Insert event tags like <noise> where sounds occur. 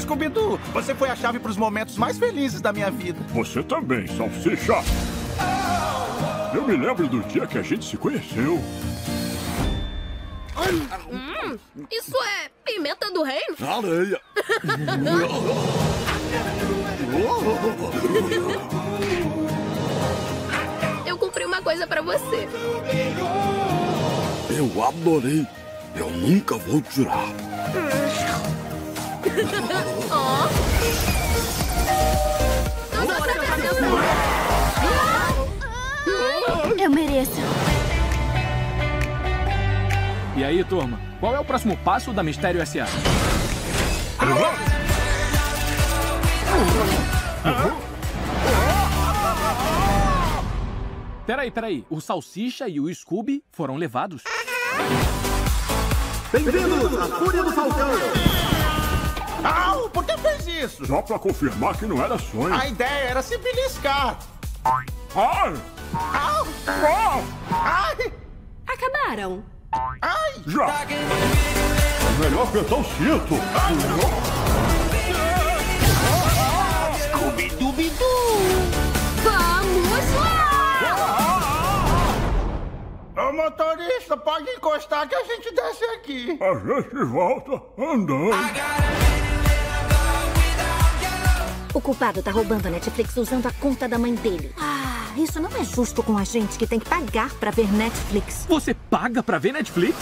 Scooby-Doo, você foi a chave para os momentos mais felizes da minha vida. Você também, salsicha. Eu me lembro do dia que a gente se conheceu. Hum, isso é pimenta do reino? Areia. <laughs> Eu comprei uma coisa pra você. Eu adorei. Eu nunca vou tirar. Eu mereço. E aí, turma? Qual é o próximo passo da Mistério S.A.? Peraí, peraí. O Salsicha e o Scooby foram levados? Bem-vindos à Fúria do Falcão! Au, por que fez isso? Só pra confirmar que não era sonho. A ideia era se beliscar. Ai! Au! Ai! Acabaram. Ai! Já! É melhor apertar o cinto. Scooby-Dooby-Doo! Vamos lá! Ô motorista, pode encostar que a gente desce aqui. A gente volta andando. O culpado tá roubando a Netflix usando a conta da mãe dele. Ah, isso não é justo com a gente que tem que pagar pra ver Netflix. Você paga pra ver Netflix? <laughs>